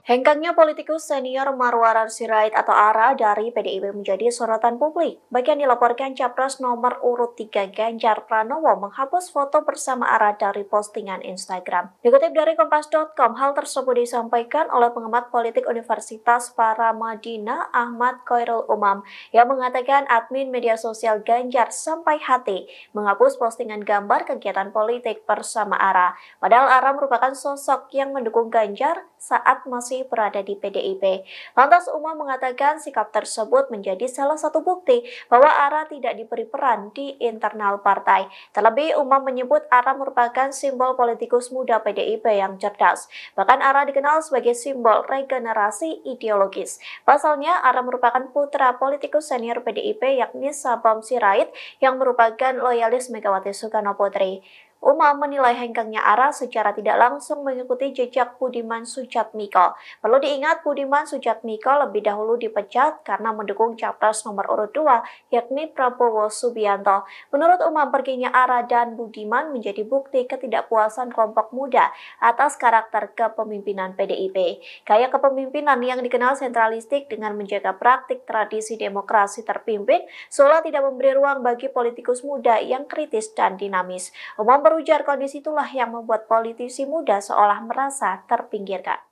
Hengkangnya politikus senior Marwarar Sirait atau ARA dari PDIP menjadi sorotan publik. Bagian dilaporkan Capres nomor urut 3 Ganjar Pranowo menghapus foto bersama ARA dari postingan Instagram. Dikutip dari Kompas.com, hal tersebut disampaikan oleh pengamat politik Universitas Paramadina Ahmad Koirul Umam yang mengatakan admin media sosial Ganjar sampai hati menghapus postingan gambar kegiatan politik bersama ARA. Padahal ARA merupakan sosok yang mendukung Ganjar saat masih masih berada di PDIP. Lantas Umar mengatakan sikap tersebut menjadi salah satu bukti bahwa Ara tidak diberi peran di internal partai. Terlebih Umar menyebut Ara merupakan simbol politikus muda PDIP yang cerdas. Bahkan Ara dikenal sebagai simbol regenerasi ideologis. Pasalnya Ara merupakan putra politikus senior PDIP yakni Sabam Sirait yang merupakan loyalis Megawati Soekarno Putri. Uma menilai hengkangnya Ara secara tidak langsung mengikuti jejak Budiman Sujatmiko. Perlu diingat Budiman Sujatmiko lebih dahulu dipecat karena mendukung capres nomor urut 2 yakni Prabowo Subianto. Menurut Uma perginya Ara dan Budiman menjadi bukti ketidakpuasan kelompok muda atas karakter kepemimpinan PDIP. Gaya kepemimpinan yang dikenal sentralistik dengan menjaga praktik tradisi demokrasi terpimpin seolah tidak memberi ruang bagi politikus muda yang kritis dan dinamis. Umam berujar kondisi itulah yang membuat politisi muda seolah merasa terpinggirkan.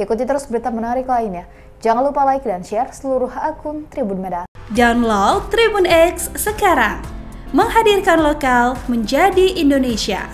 Ikuti terus berita menarik lainnya. Jangan lupa like dan share seluruh akun Tribun Medan. Download Tribun X sekarang. Menghadirkan lokal menjadi Indonesia.